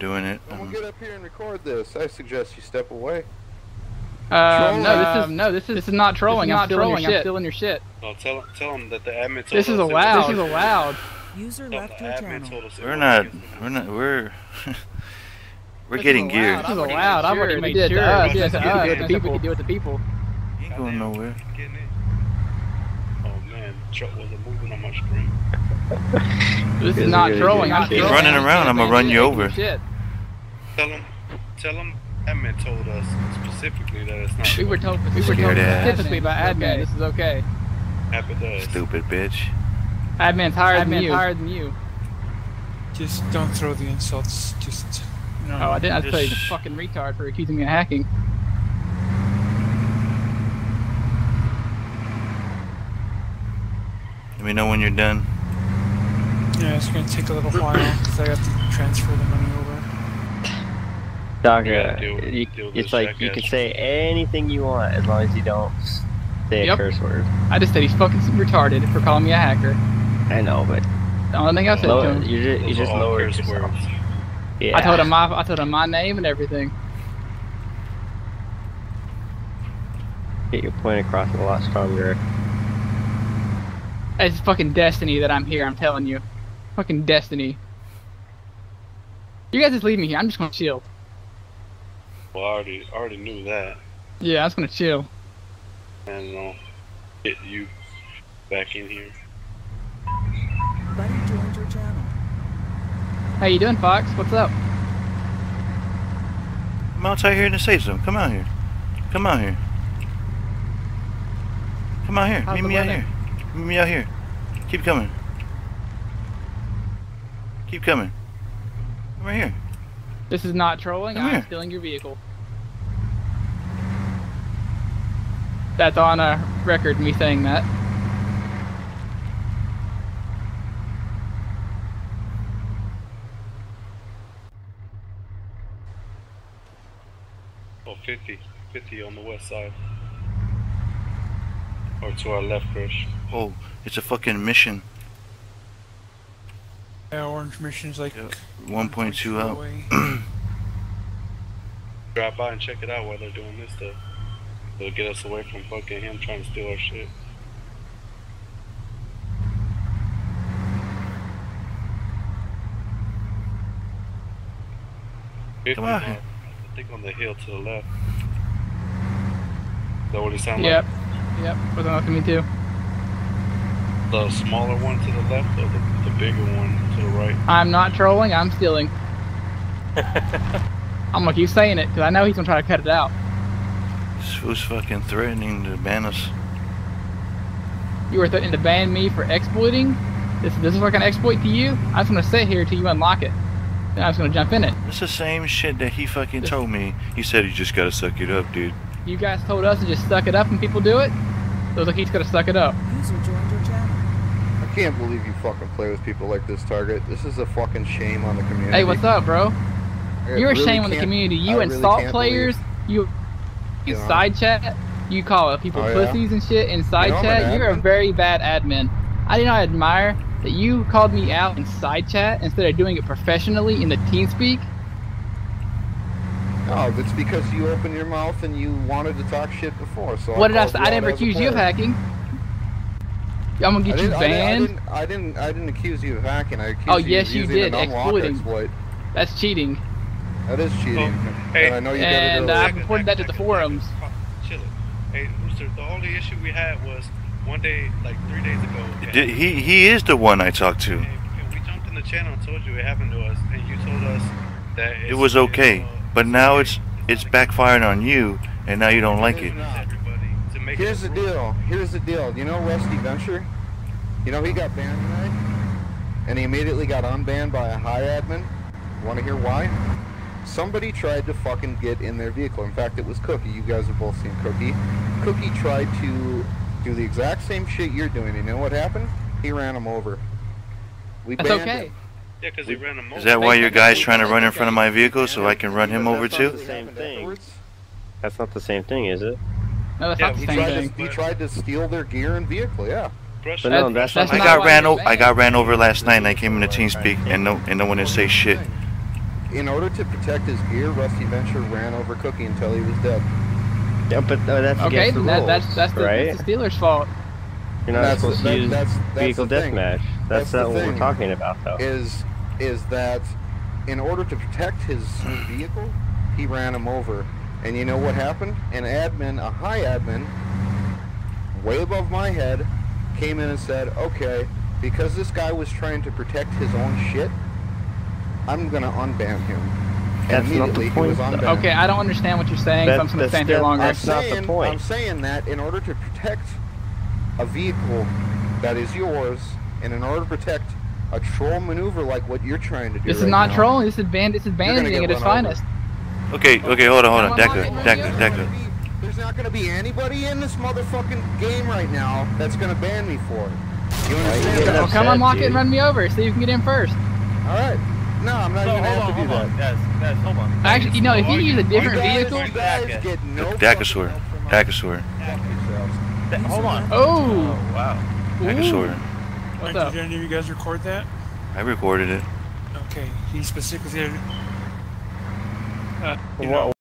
I'm doing it. Someone Um, get up here and record this. I suggest you step away. Um, no, this is no, this is this is not trolling. this is I'm not stealing trolling, your I'm shit. stealing your shit. No, tell tell them that the admin told This is us it allowed. This is the- allowed. User No, left your channel. told us it we're not. We're not. We're. we're This getting is geared. This is allowed. I've already made did sure. to us, We did did to to us, us. did to We people. can do it to people. Ain't going nowhere. Oh man, truck wasn't moving on my screen. This This is is not trolling. I'm Running around, I'ma run you over. Shit. Tell them, tell them, admin told us specifically that it's not. We were told. We were told ass. specifically by admin. This is okay. Happen to us. Stupid bitch. Admin's higher than you. higher than you. Just don't throw the insults. Just, you know. Oh, I didn't. I tell you, Just- fucking retard for accusing me of hacking. Let me know when you're done. Yeah, it's gonna take a little while because I have to transfer the money over. Dog, You gotta deal- you, deal it's like you can say anything you want as long as you don't say Yep. a curse word. I just said he's fucking retarded for calling me a hacker. I know, but The only thing I said to him. you just, you Those just are all lowered curse yourself. words. Yeah. I told him my. I told him my name and everything. Get your point across a lot stronger. It's fucking destiny that I'm here. I'm telling you, fucking destiny. You guys just leave me here. I'm just gonna chill. Well, I already, already knew that. Yeah, I was gonna chill. And uh, get you back in here. Buddy joined your channel. How you doing, Fox? What's up? Come outside here to say something. Come out here. Come out here. Come out here. How's Meet the me out here. Meet me out here. Keep coming. Keep coming. Come right here. This is not trolling. Come I'm here. stealing your vehicle. That's on a record. Me saying that. Oh, 50, 50 on the west side. Or to our left, Chris. Oh, it's a fucking mission. Yeah, Orange Mission's like Yep. 1.2 out. away. Drop by and check it out while they're doing this stuff. It'll get us away from fucking him trying to steal our shit. Come on. I think on the hill to the left. Is that what it sounds Yep. Yep. Was that to me too? Like? The smaller one to the left or the, the bigger one to the right? I'm not trolling. I'm stealing. I'm gonna keep saying it because I know he's gonna try to cut it out. This fool's fucking threatening to ban us. You were threatening to ban me for exploiting. This this is like an exploit to you. I'm just gonna sit here till you unlock it. Then I'm just gonna jump in it. It's the same shit that he fucking told me. He said you just gotta suck it up, dude. You guys told us to just suck it up and people do it. So it's like he's gonna suck it up. User joined your channel. I can't believe you fucking play with people like this, Target. This is a fucking shame on the community. Hey, what's up, bro? I You're a shame on the community. You I really insult players. You you You know. side chat. You call people Oh, yeah? pussies and shit in side you know, chat. You're a very bad admin. I do not admire that you called me out in side chat instead of doing it professionally in the TeamSpeak. No, it's because you opened your mouth and you wanted to talk shit before. So what did I say? I never accused you of hacking. I'm gonna get you I didn't- banned. I didn't, I didn't. I didn't accuse you of hacking. I accused Oh, you yes, of you using did, an unlock exploiting. exploit. That's cheating. That is cheating. hey, and I know you and, did it. I've reported that to the forums. Chill it. Hey, Rooster, the only issue we had was one day, like three days ago. it Did- He he is the one I talked to. And we jumped in the channel and told you it happened to us, and you told us that It was okay, uh, but now it's it's backfiring on you, and now you don't like it. everybody Here's the deal. Here's the deal. You know Rusty Venture? You know he got banned tonight, and he immediately got unbanned by a high admin. Want to hear why? Somebody tried to fucking get in their vehicle. In fact, it was Cookie. You guys have both seen Cookie. Cookie tried to do the exact same shit you're doing. You know what happened? He ran him over. We That's banned okay. him. Yeah, because he ran them over. Is that why your guy's trying to run in front of my vehicle so I can run him But over that's not too? the same thing. That's not the same thing, is it? No, that's Yeah, not the He same tried, thing. to, he tried to steal their gear and vehicle. Yeah. Crush But no, that's, That's I not. not got ran over. I got ran over last night, and I came into TeamSpeak, and no and no one didn't say shit. in order to protect his gear, Rusty Venture ran over Cookie until he was dead. Yeah, but uh, that's Okay, against the then that, rules, that's that's the, right? that's the stealers' fault. You're not That's- supposed that- to use that's- that's vehicle deathmatch. That's, That's not what we're talking about, though. Is is that in order to protect his vehicle, he ran him over. And you know what happened? An admin, a high admin, way above my head, came in and said, "Okay, because this guy was trying to protect his own shit, I'm gonna unban him." And That's not the immediately he was point, unbanned. Okay, I don't understand what you're saying, so I'm just gonna that's stand here longer. I'm That's not the saying, point. I'm saying that in order to protect a vehicle that is yours, and in order to protect a troll maneuver like what you're trying to do, This is not now, trolling. This is band. This is gonna banding at its finest. Okay, okay, hold on, hold on. Come on, Deca, not going to be anybody in this motherfucking game right now that's going to ban me for it. You understand Yeah, that? Oh, come sad, unlock it and run me over, so you can get in first. All right. No, I'm not So, even going to have on, to do hold that. on, guys, guys, hold on. Actually, you know, if you use a different you guys, vehicle. You guys get no Dacosaur. fucking help from us. Dacosaur. Fuck yourselves. That- hold on. Oh, wow. Dacosaur. what's Did any of you guys record that? I recorded it. Okay, he specifically. Uh, What,